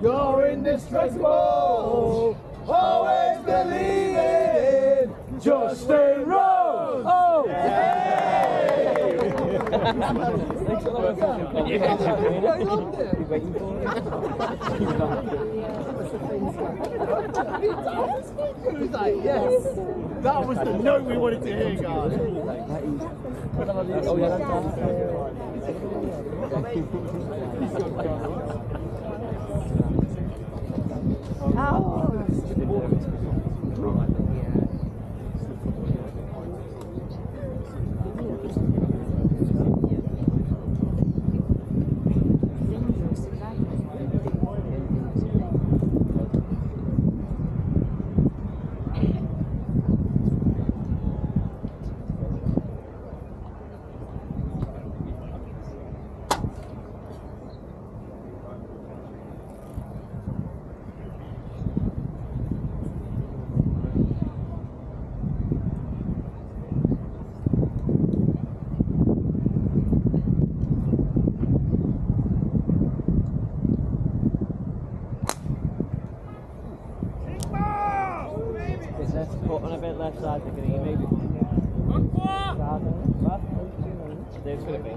you're indestructible! Always believe in Justin Rose! Oh! I loved it! yes! That was the note we wanted to hear, guys. Let's put on a bit left side the green, maybe. There's gonna be.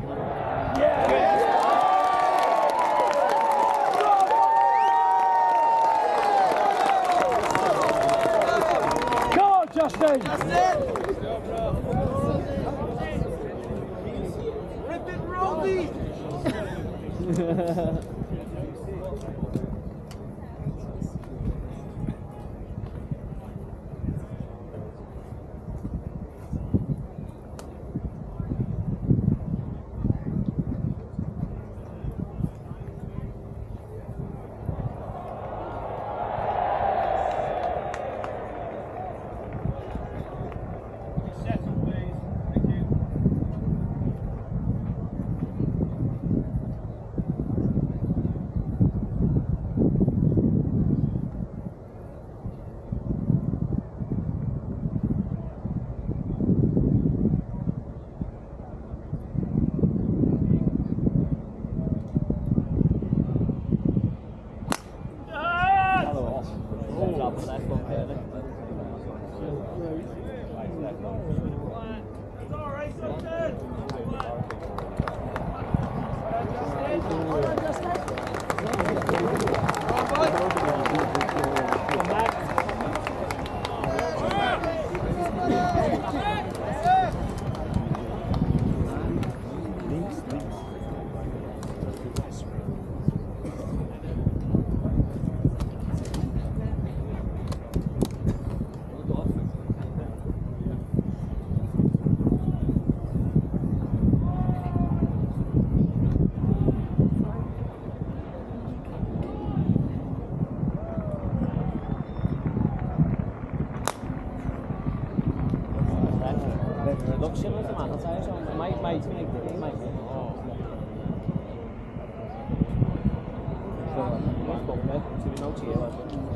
Come on, Justin! Rip it, Roby! Drop all right, one Eh, welke zin was de? Dat zijn zo. ik mei 20, mei. Oh. Zo, dat is hè? Dat is een emotie, heel erg.